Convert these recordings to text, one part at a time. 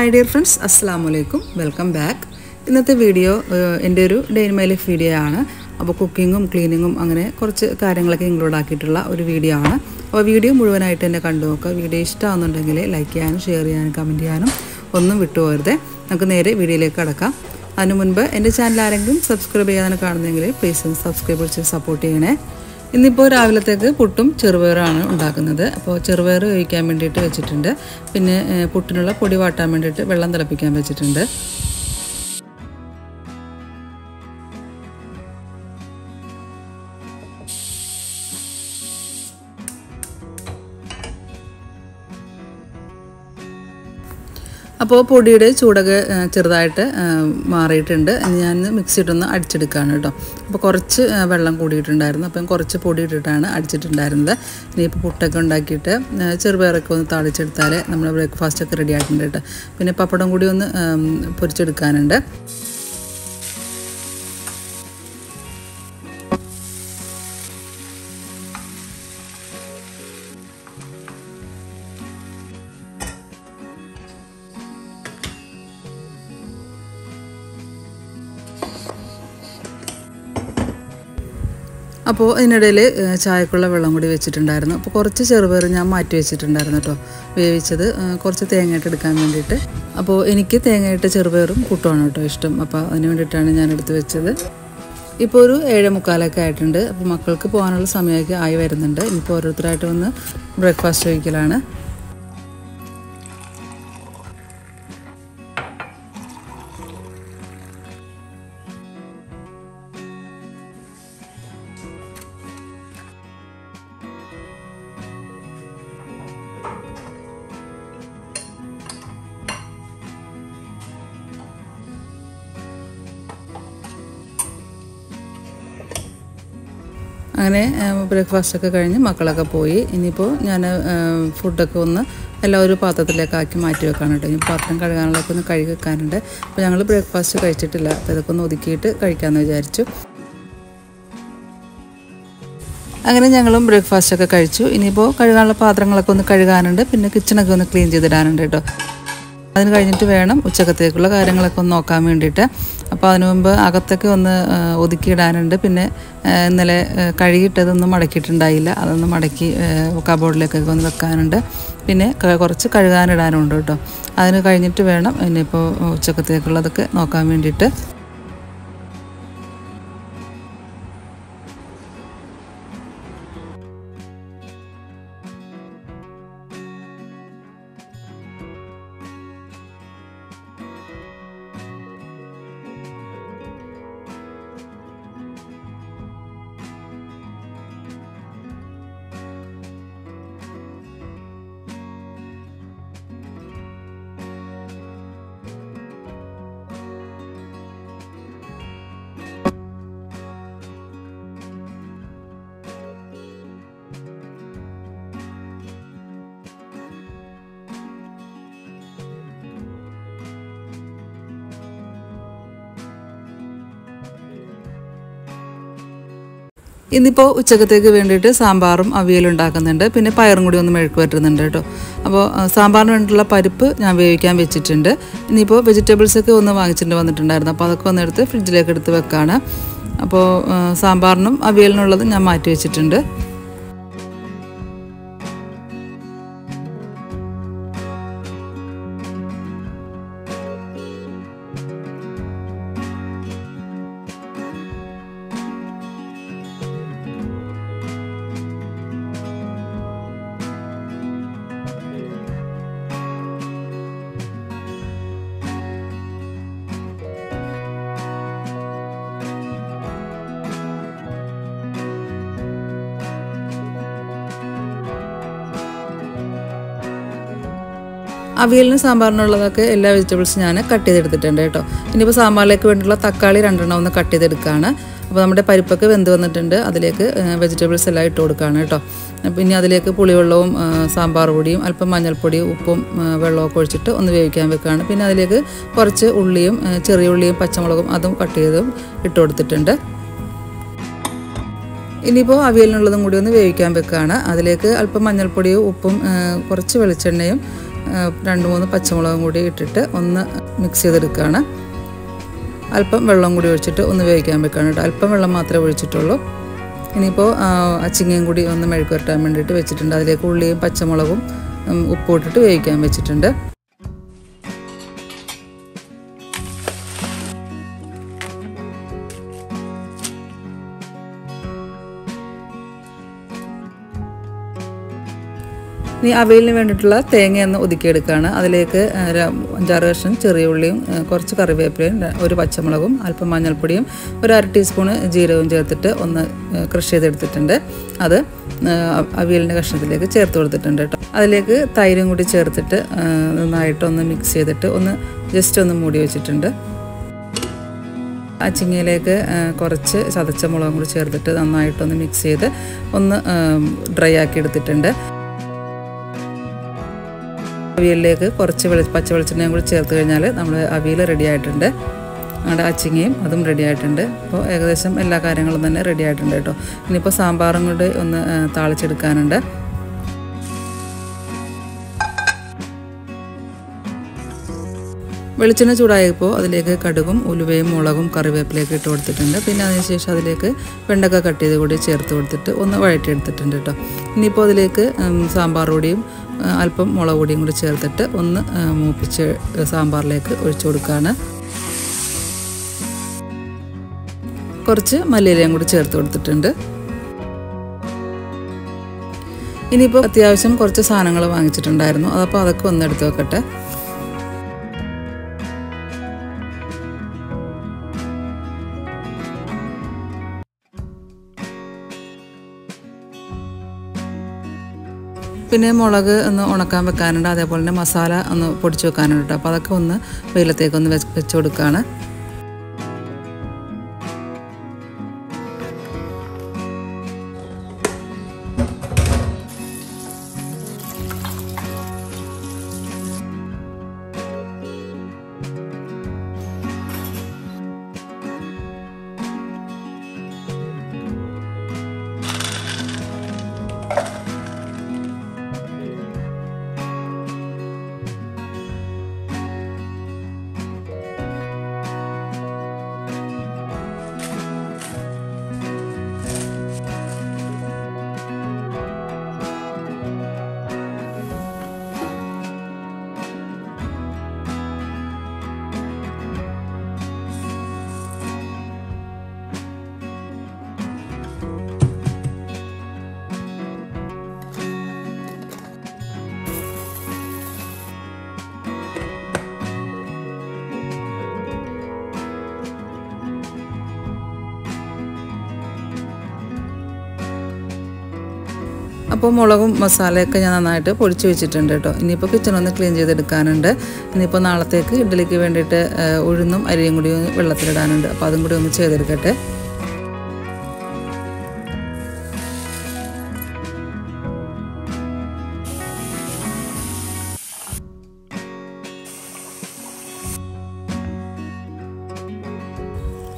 Hi dear friends അസ്സാം വലൈക്കും welcome back ഇന്നത്തെ വീഡിയോ എന്റെ ഒരു day in my life video ആണ്. അപ്പോൾ കുക്കിങ്ങും ക്ലീനിങ്ങും അങ്ങനെ കുറച്ച് കാര്യങ്ങളൊക്കെ ഇൻക്ലൂഡ് ആക്കിയിട്ടുള്ള ഒരു വീഡിയോ ആണ്. അപ്പോൾ വീഡിയോ മുഴുവനായിട്ട് തന്നെ കണ്ടു നോക്കുക. വീഡിയോ ഇഷ്ടമാകുന്നുണ്ടെങ്കിൽ ലൈക്ക് ചെയ്യാനും ഷെയർ ചെയ്യാനും കമന്റ് ചെയ്യാനും ഒന്നും വിട്ടുപോകരുത്. നമുക്ക് നേരെ വീഡിയോയിലേക്ക് കടക്കാം. അതിനു മുൻപ് എന്റെ ചാനൽ ആരെങ്കിലും സബ്സ്ക്രൈബ് ചെയ്യാതെ കാണുന്നെങ്കിൽ പ്ലീസ് സബ്സ്ക്രൈബ് ചെയ്ത് സപ്പോർട്ട് ചെയ്യണേ. ഇന്നിപ്പോൾ രാവിലത്തേക്ക് പുട്ടും ചെറുപയറാണ് ഉണ്ടാക്കുന്നത്. അപ്പോൾ ചെറുപയർ കഴിക്കാൻ വേണ്ടിയിട്ട് വെച്ചിട്ടുണ്ട്. പിന്നെ പുട്ടിനുള്ള പൊടി വാട്ടാൻ വേണ്ടിയിട്ട് വെള്ളം തിളപ്പിക്കാൻ വെച്ചിട്ടുണ്ട്. അപ്പോൾ പൊടിയുടെ ചൂടൊക്കെ ചെറുതായിട്ട് മാറിയിട്ടുണ്ട്. ഞാൻ മിക്സിയിട്ടൊന്ന് അടിച്ചെടുക്കുകയാണ് കേട്ടോ. അപ്പോൾ കുറച്ച് വെള്ളം കൂടിയിട്ടുണ്ടായിരുന്നു. അപ്പം കുറച്ച് പൊടി ഇട്ടിട്ടാണ് അടിച്ചിട്ടുണ്ടായിരുന്നത്. ഇനിയിപ്പോൾ പുട്ടൊക്കെ ഉണ്ടാക്കിയിട്ട് ചെറുപയറൊക്കെ ഒന്ന് താളിച്ചെടുത്താൽ നമ്മുടെ ബ്രേക്ക്ഫാസ്റ്റൊക്കെ റെഡി ആയിട്ടുണ്ട് കേട്ടോ. പിന്നെ പപ്പടം കൂടി ഒന്ന് പൊരിച്ചെടുക്കാനുണ്ട്. അപ്പോൾ അതിനിടയിൽ ചായക്കുള്ള വെള്ളം കൂടി വെച്ചിട്ടുണ്ടായിരുന്നു. അപ്പോൾ കുറച്ച് ചെറുപയർ ഞാൻ മാറ്റി വെച്ചിട്ടുണ്ടായിരുന്നു കേട്ടോ. വേവിച്ചത് കുറച്ച് തേങ്ങയിട്ട് എടുക്കാൻ വേണ്ടിയിട്ട്. അപ്പോൾ എനിക്ക് തേങ്ങയിട്ട് ചെറുപയറും പുട്ടുമാണ് കേട്ടോ ഇഷ്ടം. അപ്പോൾ അതിന് വേണ്ടിയിട്ടാണ് ഞാൻ എടുത്ത് വെച്ചത്. ഇപ്പോൾ ഒരു ഏഴ് മുക്കാലൊക്കെ ആയിട്ടുണ്ട്. അപ്പോൾ മക്കൾക്ക് പോകാനുള്ള സമയമൊക്കെ ആയി വരുന്നുണ്ട്. ഇനിയിപ്പോൾ ഓരോരുത്തരായിട്ട് വന്ന് ബ്രേക്ക്ഫാസ്റ്റ് കഴിക്കലാണ്. അങ്ങനെ ബ്രേക്ക്ഫാസ്റ്റൊക്കെ കഴിഞ്ഞ് മക്കളൊക്കെ പോയി. ഇനിയിപ്പോൾ ഞാൻ ഫുഡൊക്കെ ഒന്ന് എല്ലാം ഒരു പാത്രത്തിലേക്ക് ആക്കി മാറ്റി വെക്കാണ് കേട്ടോ ഇനി പാത്രം കഴുകാനുള്ളതൊക്കെ ഒന്ന് കഴുകി വെക്കാനുണ്ട്. അപ്പോൾ ഞങ്ങൾ ബ്രേക്ക്ഫാസ്റ്റ് കഴിച്ചിട്ടില്ല. അപ്പോൾ ഇതൊക്കെ ഒന്ന് ഒതുക്കിയിട്ട് കഴിക്കാമെന്ന് വിചാരിച്ചു. അങ്ങനെ ഞങ്ങളും ബ്രേക്ക്ഫാസ്റ്റൊക്കെ കഴിച്ചു. ഇനിയിപ്പോൾ കഴുകാനുള്ള പാത്രങ്ങളൊക്കെ ഒന്ന് കഴുകാനുണ്ട്. പിന്നെ കിച്ചണൊക്കെ ഒന്ന് ക്ലീൻ ചെയ്തിടാനുണ്ട് കേട്ടോ. അതിന് കഴിഞ്ഞിട്ട് വേണം ഉച്ചക്കത്തേക്കുള്ള കാര്യങ്ങളൊക്കെ ഒന്ന് നോക്കാൻ വേണ്ടിയിട്ട്. അപ്പോൾ അതിനു മുമ്പ് അകത്തൊക്കെ ഒന്ന് ഒതുക്കിയിടാനുണ്ട്. പിന്നെ ഇന്നലെ കഴുകിയിട്ടതൊന്നും മടക്കിയിട്ടുണ്ടായില്ല. അതൊന്ന് മടക്കി കബോർഡിലേക്കൊക്കെ ഒന്ന് വെക്കാനുണ്ട്. പിന്നെ കുറച്ച് കഴുകാനിടാനുണ്ട് കേട്ടോ. അതിന് കഴിഞ്ഞിട്ട് വേണം ഇനിയിപ്പോൾ ഉച്ചക്കത്തേക്കുള്ളതൊക്കെ നോക്കാൻ വേണ്ടിയിട്ട്. ഇന്നിപ്പോൾ ഉച്ചക്കത്തേക്ക് വേണ്ടിയിട്ട് സാമ്പാറും അവിയലും ഉണ്ടാക്കുന്നുണ്ട്. പിന്നെ പയറും കൂടി ഒന്ന് മെഴുക്ക് പറ്റുന്നുണ്ട് കേട്ടോ. അപ്പോൾ സാമ്പാറിന് വേണ്ടിയിട്ടുള്ള പരിപ്പ് ഞാൻ വേവിക്കാൻ വെച്ചിട്ടുണ്ട്. ഇനിയിപ്പോൾ വെജിറ്റബിൾസൊക്കെ ഒന്ന് വാങ്ങിച്ചിട്ട് വന്നിട്ടുണ്ടായിരുന്നു. അപ്പോൾ അതൊക്കെ ഒന്ന് എടുത്ത് ഫ്രിഡ്ജിലേക്ക് എടുത്ത് വെക്കാണ്. അപ്പോൾ സാമ്പാറിനും അവിയലിനുള്ളത് ഞാൻ മാറ്റി വെച്ചിട്ടുണ്ട്. അവിയലിനും സാമ്പാറിനുള്ളതൊക്കെ എല്ലാ വെജിറ്റബിൾസും ഞാൻ കട്ട് ചെയ്തെടുത്തിട്ടുണ്ട് കേട്ടോ. ഇനിയിപ്പോൾ സാമ്പാറിലേക്ക് വേണ്ടിയുള്ള തക്കാളി രണ്ടെണ്ണം ഒന്ന് കട്ട് ചെയ്തെടുക്കുകയാണ് അപ്പോൾ നമ്മുടെ പരിപ്പൊക്കെ വെന്ത് വന്നിട്ടുണ്ട്. അതിലേക്ക് വെജിറ്റബിൾസ് എല്ലാം ഇട്ട് കൊടുക്കുകയാണ് കേട്ടോ. ഇനി അതിലേക്ക് പുളിവെള്ളവും സാമ്പാർ പൊടിയും അല്പം മഞ്ഞൾപ്പൊടിയും ഉപ്പും വെള്ളമൊക്കെ ഒഴിച്ചിട്ട് ഒന്ന് വേവിക്കാൻ വെക്കുകയാണ് പിന്നെ അതിലേക്ക് കുറച്ച് ഉള്ളിയും ചെറിയ ഉള്ളിയും പച്ചമുളകും അതും കട്ട് ചെയ്തും ഇട്ട് കൊടുത്തിട്ടുണ്ട്. ഇനിയിപ്പോൾ അവിയലിനുള്ളതും കൂടി ഒന്ന് വേവിക്കാൻ വെക്കുകയാണ് അതിലേക്ക് അല്പം മഞ്ഞൾപ്പൊടിയും ഉപ്പും കുറച്ച് വെളിച്ചെണ്ണയും രണ്ട് മൂന്ന് പച്ചമുളകും കൂടി ഇട്ടിട്ട് ഒന്ന് മിക്സ് ചെയ്തെടുക്കുകയാണ്. അല്പം വെള്ളം കൂടി ഒഴിച്ചിട്ട് ഒന്ന് വേവിക്കാൻ വെക്കുകയാണ് കേട്ടോ. അല്പം വെള്ളം മാത്രമേ ഒഴിച്ചിട്ടുള്ളൂ. ഇനിയിപ്പോൾ അച്ചിങ്ങയും കൂടി ഒന്ന് മെഴുക്ക് വരട്ടാൻ വേണ്ടിയിട്ട് വെച്ചിട്ടുണ്ട്. അതിലേക്ക് ഉള്ളിയും പച്ചമുളകും ഉപ്പും ഇട്ടിട്ട് വേവിക്കാൻ വെച്ചിട്ടുണ്ട്. ഇനി അവയിലിന് വേണ്ടിയിട്ടുള്ള തേങ്ങയൊന്ന് ഒതുക്കിയെടുക്കുകയാണ്. അതിലേക്ക് അഞ്ചാറ് കഷ്ണം ചെറിയ ഉള്ളിയും കുറച്ച് കറിവേപ്പിലയും ഒരു പച്ചമുളകും അല്പം മഞ്ഞൾപ്പൊടിയും ഒരു അര ടീസ്പൂണ് ജീരകവും ചേർത്തിട്ട് ഒന്ന് ക്രഷ് ചെയ്തെടുത്തിട്ടുണ്ട്. അത് അവിയലിന്റെ കഷ്ണത്തിലേക്ക് ചേർത്ത് കൊടുത്തിട്ടുണ്ട് കേട്ടോ. അതിലേക്ക് തൈരും കൂടി ചേർത്തിട്ട് നന്നായിട്ടൊന്ന് മിക്സ് ചെയ്തിട്ട് ഒന്ന് ജസ്റ്റ് ഒന്ന് മൂടി വെച്ചിട്ടുണ്ട്. അച്ചിങ്ങയിലേക്ക് കുറച്ച് ചതച്ച മുളകും കൂടി ചേർത്തിട്ട് നന്നായിട്ടൊന്ന് മിക്സ് ചെയ്ത് ഒന്ന് ഡ്രൈ ആക്കി എടുത്തിട്ടുണ്ട്. അവിയലിലേക്ക് കുറച്ച് വെളി പച്ച വെളിച്ചെണ്ണയും കൂടി ചേർത്ത് കഴിഞ്ഞാൽ നമ്മൾ അവിയൽ റെഡി ആയിട്ടുണ്ട്. നമ്മുടെ അച്ചിങ്ങയും അതും റെഡി ആയിട്ടുണ്ട്. അപ്പോൾ ഏകദേശം എല്ലാ കാര്യങ്ങളും തന്നെ റെഡി ആയിട്ടുണ്ട് കേട്ടോ. ഇനിയിപ്പോൾ സാമ്പാറും കൂടി ഒന്ന് താളിച്ചെടുക്കാനുണ്ട്. വെളിച്ചെണ്ണ ചൂടായപ്പോൾ അതിലേക്ക് കടുകും ഉലുവയും മുളകും കറിവേപ്പിലേക്ക് ഇട്ട് കൊടുത്തിട്ടുണ്ട്. പിന്നെ അതിനുശേഷം അതിലേക്ക് വെണ്ടക്ക കട്ട് ചെയ്ത് കൂടി ചേർത്ത് കൊടുത്തിട്ട് ഒന്ന് വഴറ്റിയെടുത്തിട്ടുണ്ട് കേട്ടോ. ഇനിയിപ്പോൾ അതിലേക്ക് സാമ്പാർ പൊടിയും അല്പം മുളക് പൊടിയും കൂടി ചേർത്തിട്ട് ഒന്ന് മൂപ്പിച്ച് സാമ്പാറിലേക്ക് ഒഴിച്ചു കൊടുക്കുകയാണ് കുറച്ച് മല്ലിയിലയും കൂടി ചേർത്ത് കൊടുത്തിട്ടുണ്ട്. ഇനിയിപ്പോൾ അത്യാവശ്യം കുറച്ച് സാധനങ്ങൾ വാങ്ങിച്ചിട്ടുണ്ടായിരുന്നു. അതപ്പോൾ അതൊക്കെ ഒന്ന് എടുത്ത് വെക്കട്ടെ. പിന്നെ മുളക് ഒന്ന് ഉണക്കാൻ വെക്കാനുണ്ട്. അതേപോലെ തന്നെ മസാല ഒന്ന് പൊടിച്ച് വെക്കാനുണ്ട് അപ്പോൾ അതൊക്കെ ഒന്ന് വെയിലത്തേക്ക് ഒന്ന് വെച്ച് കൊടുക്കുകയാണ് അപ്പോൾ മുളകും മസാലയൊക്കെ ഞാൻ നന്നായിട്ട് പൊടിച്ച് വെച്ചിട്ടുണ്ട് കേട്ടോ. ഇനിയിപ്പോൾ കിച്ചണൊന്ന് ക്ലീൻ ചെയ്തെടുക്കാനുണ്ട്. ഇനിയിപ്പോൾ നാളത്തേക്ക് ഇഡ്ഡലിക്ക് വേണ്ടിയിട്ട് ഉഴുന്നും അരിയും കൂടി വെള്ളത്തിലിടാനുണ്ട്. അപ്പോൾ അതും കൂടി ഒന്ന് ചെയ്തെടുക്കട്ടെ.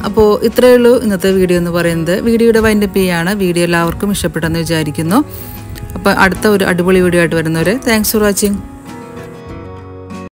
അപ്പോൾ ഇത്രയേ ഉള്ളൂ ഇന്നത്തെ വീഡിയോ എന്ന് പറയുന്നത്. വീഡിയോയുടെ വൈൻഡപ്പ് ചെയ്യാണ്. വീഡിയോ എല്ലാവർക്കും ഇഷ്ടപ്പെട്ടെന്ന് വിചാരിക്കുന്നു. അപ്പോൾ അടുത്ത ഒരു അടിപൊളി വീഡിയോ ആയിട്ട് വരുന്നവരെ. Thanks for watching